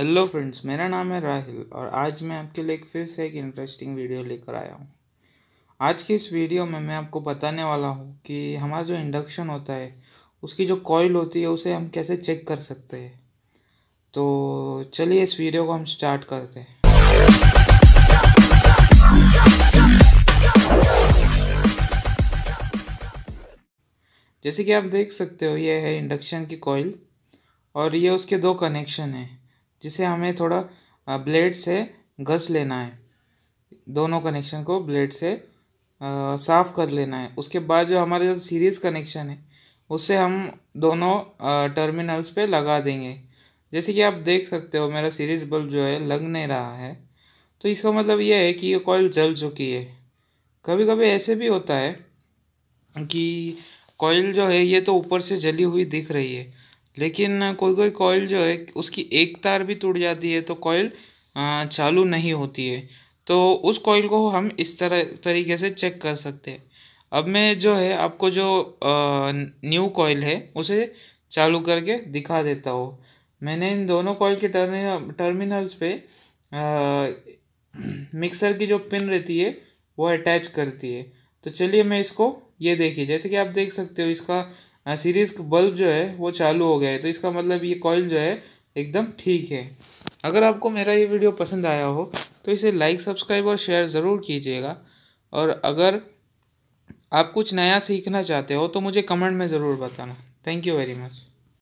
Hello friends मेरा नाम है राहिल और आज मैं आपके लिए एक फिर से एक इंटरेस्टिंग वीडियो लेकर आया हूँ। आज की इस वीडियो में मैं आपको बताने वाला हूँ कि हमारा जो इंडक्शन होता है, उसकी जो कॉइल होती है, उसे हम कैसे चेक कर सकते हैं। तो चलिए इस वीडियो को हम स्टार्ट करते हैं। जैसे कि आप देख सकते हो, ये है इंडक्शन की कॉइल और ये उसके दो कनेक्शन हैं। जिसे हमें थोड़ा ब्लेड से घस लेना है। दोनों कनेक्शन को ब्लेड से साफ़ कर लेना है। उसके बाद जो हमारे जो सीरीज़ कनेक्शन है, उसे हम दोनों टर्मिनल्स पे लगा देंगे। जैसे कि आप देख सकते हो, मेरा सीरीज़ बल्ब जो है, लग नहीं रहा है। तो इसका मतलब ये है कि ये कॉइल जल चुकी है। कभी कभी ऐसे भी होता है कि कॉइल जो है, ये तो ऊपर से जली हुई दिख रही है। लेकिन कोई कोई कॉइल जो है उसकी एक तार भी टूट जाती है तो कॉइल चालू नहीं होती है। तो उस कॉइल को हम इस तरह तरीके से चेक कर सकते हैं। अब मैं जो है आपको जो न्यू कॉइल है उसे चालू करके दिखा देता हूँ। मैंने इन दोनों कॉइल के टर्मिनल टर्मिनल्स पे आ, मिक्सर की जो पिन रहती है वो अटैच करती है। तो चलिए मैं इसको ये देखिए जैसे कि आप देख सकते हो इसका सीरीज़ बल्ब जो है, वो चालू हो गया है तो इसका मतलब ये कॉइल जो है, एकदम ठीक है। अगर आपको मेरा ये वीडियो पसंद आया हो तो इसे लाइक सब्सक्राइब और शेयर ज़रूर कीजिएगा। और अगर आप कुछ नया सीखना चाहते हो तो मुझे कमेंट में ज़रूर बताना। Thank you very much